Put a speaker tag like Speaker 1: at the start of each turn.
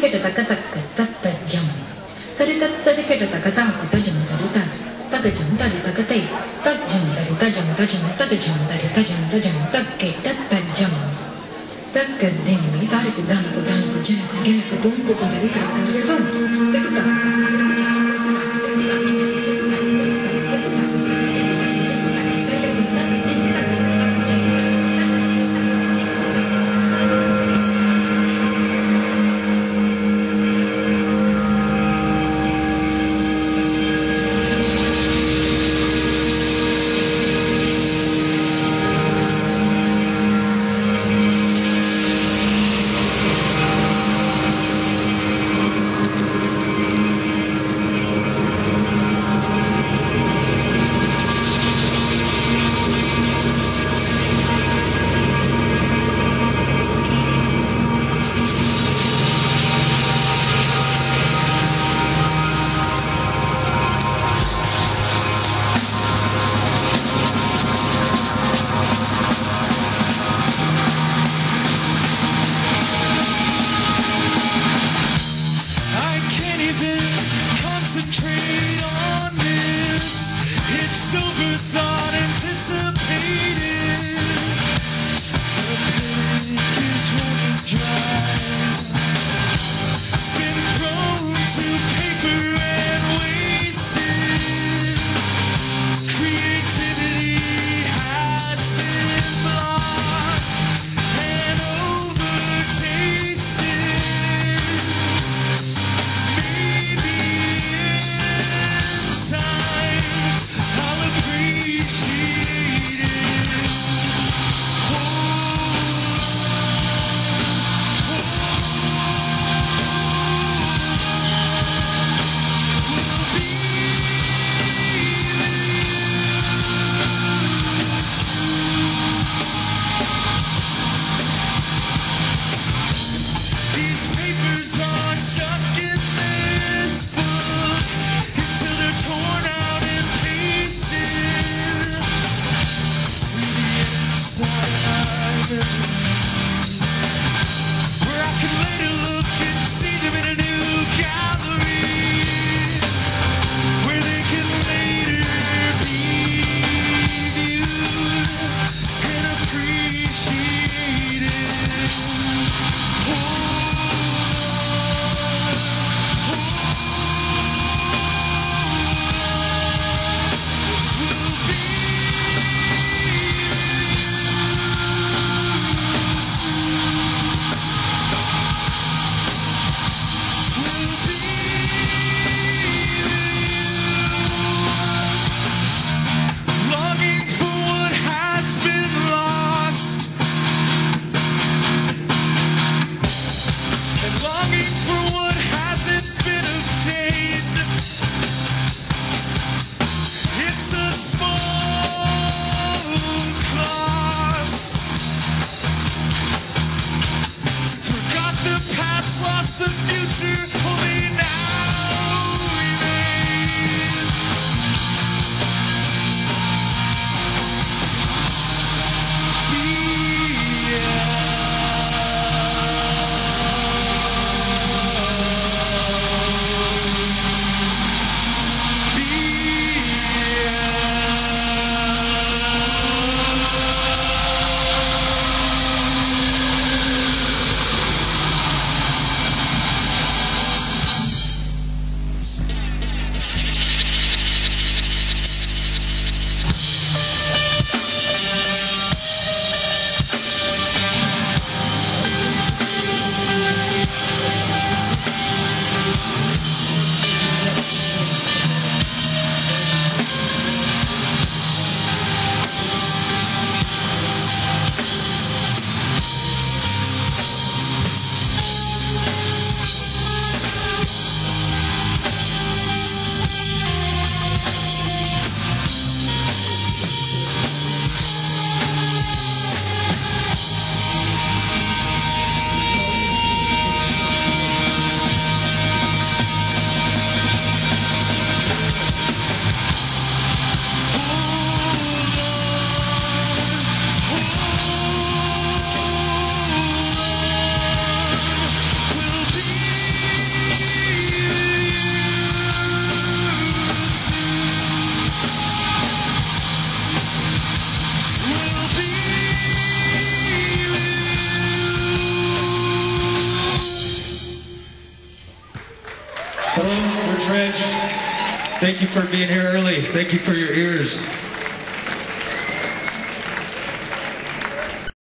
Speaker 1: けたたかたかたったじゃんたりたったりけたたかたくたじゃんたりたたかじゃんたりたかたいたじゃんたりたじゃんたじゃんたかじゃんたりたじゃんたじゃんたけたったじゃんたかでみたりくだんこだんこじゃんこげなくどんここだりかかるどんてくた the future.
Speaker 2: Hello, we're Dredge. Thank you for being here early. Thank you for your ears.